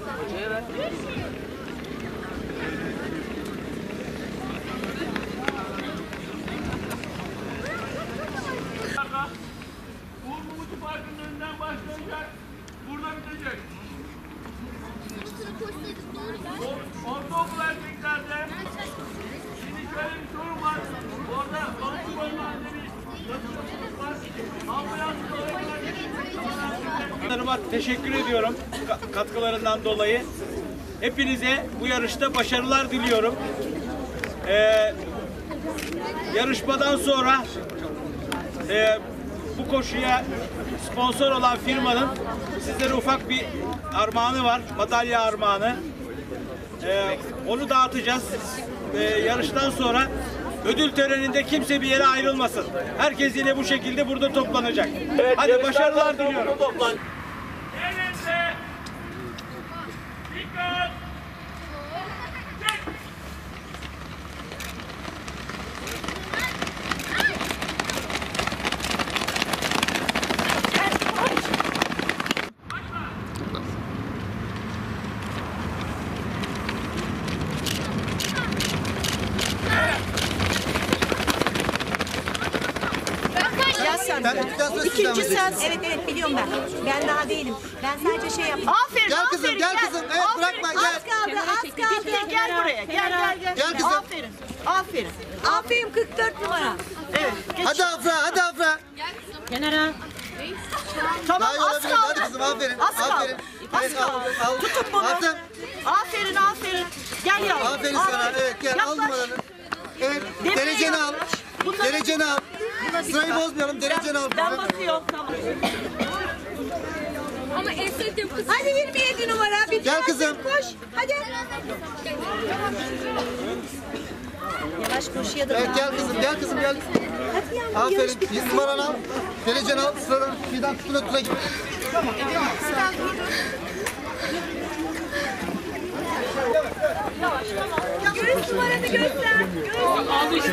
Hocaya ver. Uğur Mumucu Parkı'nın önünden başlayacak. Burada bitecek. Arkadaşlarıma teşekkür ediyorum ka- katkılarından dolayı. Hepinize bu yarışta başarılar diliyorum. Ee, yarışmadan sonra e, bu koşuya sponsor olan firmanın sizlere ufak bir armağanı var. Madalya armağanı. Ee, onu dağıtacağız. Ee, yarıştan sonra ödül töreninde kimse bir yere ayrılmasın. Herkes yine bu şekilde burada toplanacak. Hadi başarılar diliyorum. Because Yerinde. Dikkat. Ya sen. İkinci sen. Evet evet biliyorum ben. Ben daha değilim. Ben sadece şey yaptım. Aferin, Gel kızım, aferin, gel kızım. Evet, Aferin. bırakma, gel. Az kaldı az kaldı. Bitti, gel buraya. Gel, gel, gel. Gel kızım. Aferin, aferin. Aferin 44 numara. Evet, geç. Hadi Afra, hadi Afra. Tamam, Daha iyi az olabilir. kaldı. Hadi kızım, aferin. Az kaldı. Aferin. Az Evet, kaldı. al, al. Tutun bunu. Attım. Aferin, aferin. Gel yavrum. Aferin sana. Evet, gel al Yaklaş. numaranı. Evet, dereceni al. Bunları- Dereceni al. Sırayı bozmayalım, dereceni al. Ben bakıyorum, tamam. Ama en sevdiğim kız. Hadi 27 numara. Bir Gel daha kızım. Koş. Hadi. Yavaş koş ya da. Evet, gel kızım, gel kızım, gel. Hadi yavrum Aferin. bitti. Yüz numaranı al. Dereceni al. Sıradan birden tutuna tutuna git. Göğüs numaranı göster. Göğüs